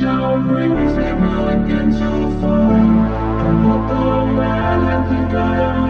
down, rings, they will get too far. I'm not the man I think I am.